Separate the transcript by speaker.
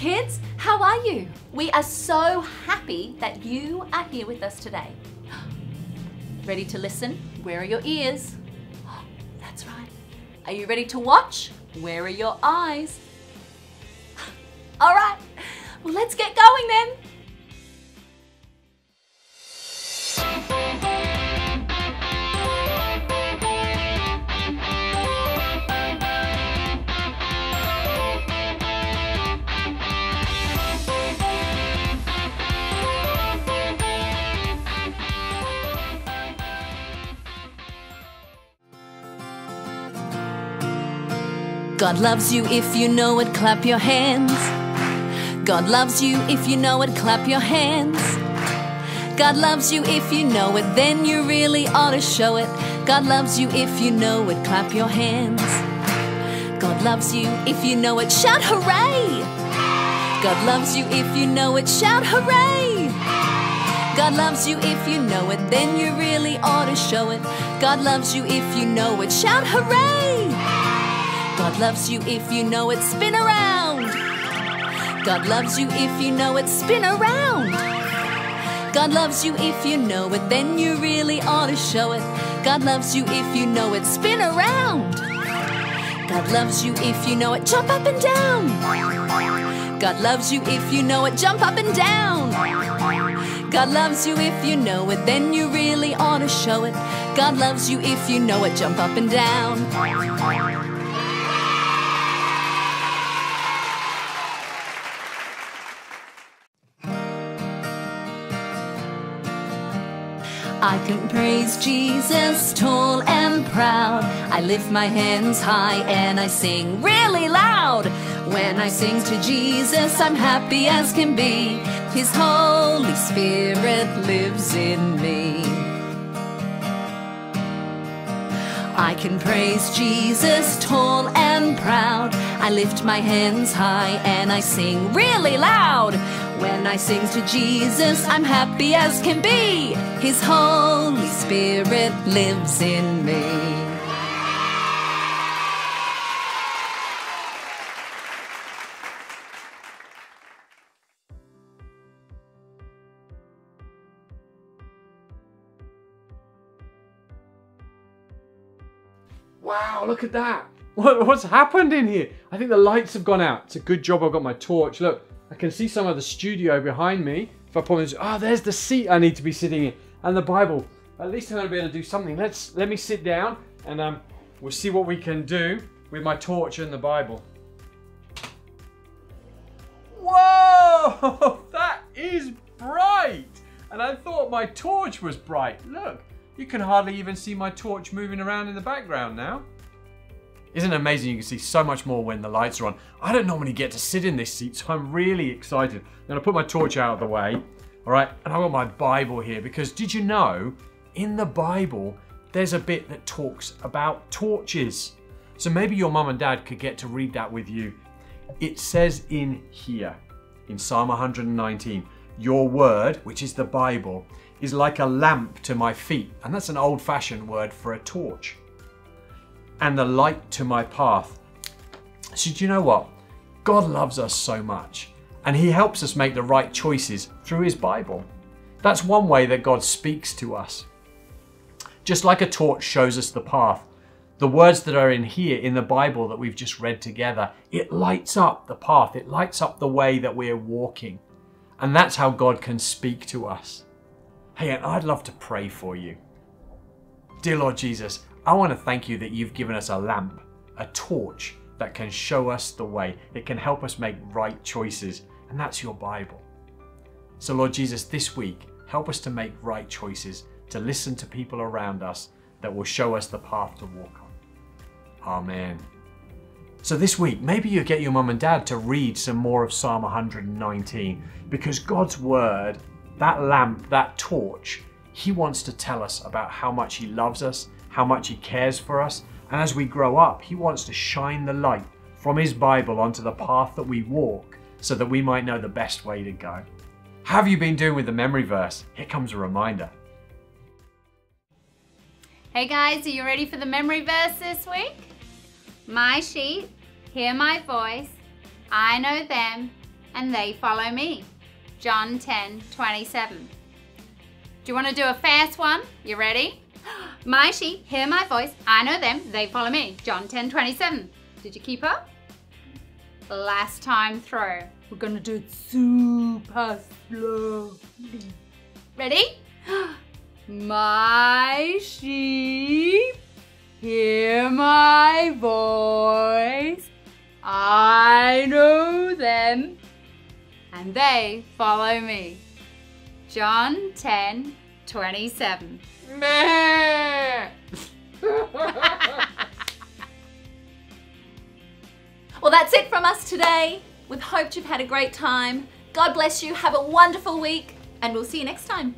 Speaker 1: Kids. How are you? We are so happy that you are here with us today. Ready to listen? Where are your ears? That's right. Are you ready to watch? Where are your eyes? All right, well, let's get going then. God loves you if you know it, clap your hands. God loves you if you know it, clap your hands. God loves you if you know it, then you really ought to show it. God loves you if you know it, clap your hands. God loves you if you know it, shout hooray! God loves you if you know it, shout hooray! God loves you if you know it, then you really ought to show it. God loves you if you know it, shout hooray! God loves you if you know it, spin around. God loves you if you know it, spin around. God loves you if you know it, then you really ought to show it. God loves you if you know it, spin around. God loves you if you know it, jump up and down. God loves you if you know it, jump up and down. God loves you if you know it, then you really ought to show it. God loves you if you know it, jump up and down. I can praise Jesus tall and proud. I lift my hands high and I sing really loud. When I sing to Jesus, I'm happy as can be. His Holy Spirit lives in me. I can praise Jesus tall and proud. I lift my hands high and I sing really loud. When I sing to Jesus, I'm happy as can be. His Holy Spirit lives in me.
Speaker 2: Wow, look at that. What, what's happened in here? I think the lights have gone out. It's a good job I've got my torch. Look, I can see some of the studio behind me. If I point oh, there's the seat I need to be sitting in, and the Bible. At least I'm going to be able to do something. Let's let me sit down, and um, we'll see what we can do with my torch and the Bible. Whoa, that is bright! And I thought my torch was bright. Look, you can hardly even see my torch moving around in the background now. Isn't it amazing you can see so much more when the lights are on? I don't normally get to sit in this seat, so I'm really excited. I'm gonna put my torch out of the way, all right? And I've got my Bible here because did you know in the Bible there's a bit that talks about torches? So maybe your mum and dad could get to read that with you. It says in here, in Psalm 119, your word, which is the Bible, is like a lamp to my feet. And that's an old fashioned word for a torch and the light to my path. So, do you know what? God loves us so much, and He helps us make the right choices through His Bible. That's one way that God speaks to us. Just like a torch shows us the path, the words that are in here in the Bible that we've just read together, it lights up the path, it lights up the way that we're walking. And that's how God can speak to us. Hey, and I'd love to pray for you. Dear Lord Jesus, I want to thank you that you've given us a lamp, a torch that can show us the way. It can help us make right choices, and that's your Bible. So, Lord Jesus, this week, help us to make right choices, to listen to people around us that will show us the path to walk on. Amen. So, this week, maybe you get your mum and dad to read some more of Psalm 119 because God's word, that lamp, that torch, He wants to tell us about how much He loves us how much He cares for us. And as we grow up, He wants to shine the light from His Bible onto the path that we walk so that we might know the best way to go. Have you been doing with the memory verse? Here comes a reminder.
Speaker 3: Hey guys, are you ready for the memory verse this week? My sheep hear my voice, I know them, and they follow me. John 10 27. Do you want to do a fast one? You ready? My sheep hear my voice. I know them. They follow me. John 10 27. Did you keep up? Last time through. We're to do it super slow. Ready? My sheep hear my voice. I know them and they follow me. John 10 27.
Speaker 1: Today. We've hoped you've had a great time. God bless you. Have a wonderful week, and we'll see you next time.